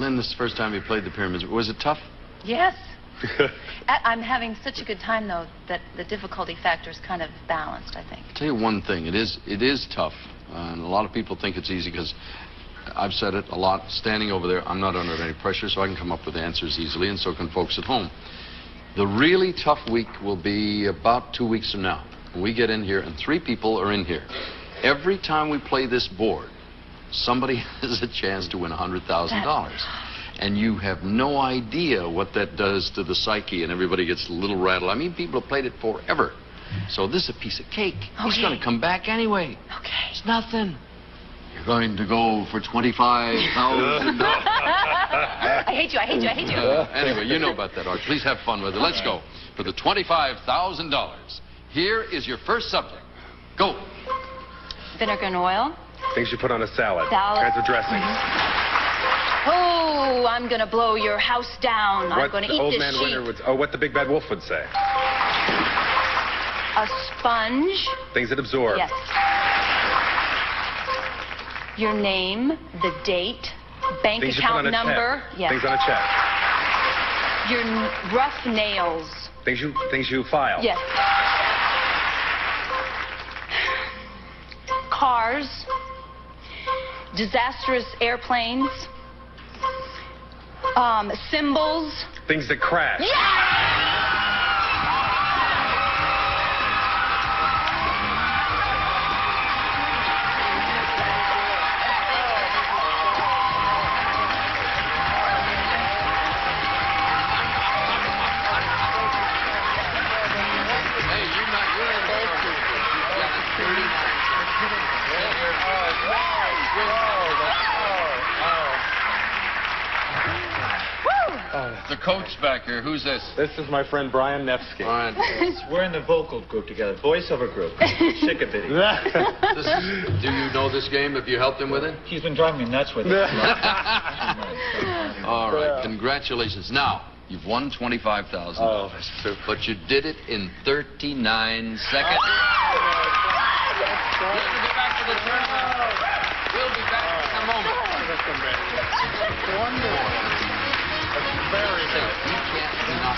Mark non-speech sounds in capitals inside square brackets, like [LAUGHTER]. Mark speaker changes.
Speaker 1: Lynn, this is the first time you played the pyramids. Was it tough?
Speaker 2: Yes. [LAUGHS] I'm having such a good time, though, that the difficulty factor is kind of balanced, I think.
Speaker 1: I'll tell you one thing. It is, it is tough. Uh, and a lot of people think it's easy because I've said it a lot. Standing over there, I'm not under any pressure, so I can come up with answers easily, and so can folks at home. The really tough week will be about two weeks from now. We get in here, and three people are in here. Every time we play this board, somebody [LAUGHS] has a chance to win $100,000. And you have no idea what that does to the psyche, and everybody gets a little rattled. I mean, people have played it forever. So this is a piece of cake. He's going to come back anyway.
Speaker 2: Okay.
Speaker 1: It's nothing. You're going to go for $25,000. [LAUGHS]
Speaker 2: I hate you, I hate you, I hate you.
Speaker 1: Uh, anyway, you know about that, Art. Please have fun with it. Let's go for the $25,000. Here is your first subject. Go.
Speaker 2: Vinegar and oil.
Speaker 3: Things you put on a salad.
Speaker 2: Salad.
Speaker 3: Kinds of dressings.
Speaker 2: Oh, I'm going to blow your house down. I'm going to
Speaker 3: the
Speaker 2: eat
Speaker 3: old
Speaker 2: this
Speaker 3: man
Speaker 2: sheep.
Speaker 3: Winter would. Oh, what the big bad wolf would say.
Speaker 2: A sponge.
Speaker 3: Things that absorb.
Speaker 2: Yes. Your name, the date, bank
Speaker 3: Things
Speaker 2: account number.
Speaker 3: check.
Speaker 2: Yes.
Speaker 3: Things on a check.
Speaker 2: Your n- rough nails.
Speaker 3: Things you things you file.
Speaker 2: Yes. Cars. Disastrous airplanes. Um, symbols.
Speaker 3: Things that crash.
Speaker 1: Hey, you're not, you're in the You got a 39. The coach back here, who's this?
Speaker 3: This is my friend Brian Nevsky.
Speaker 1: All right. [LAUGHS]
Speaker 4: We're in the vocal group together, voiceover group. Shikabiddy. [LAUGHS]
Speaker 1: This, do you know this game? Have you helped him with it?
Speaker 4: He's been driving me nuts with it. [LAUGHS]
Speaker 1: All right. Congratulations. Now, you've won $25,000.
Speaker 3: Oh, that's super.
Speaker 1: But you did it in 39 seconds. We'll be back to the tournament. We'll be back in a moment.
Speaker 3: Very
Speaker 1: Say, You can't be not